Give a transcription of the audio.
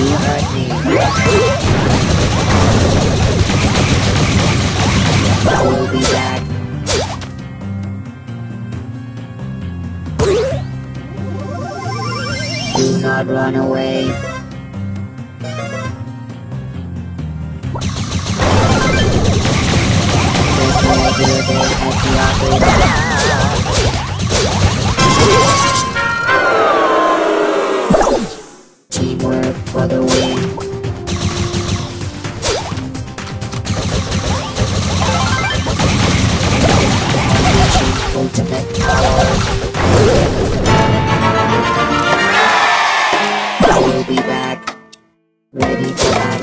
I will be back. Do not run away. Ready for.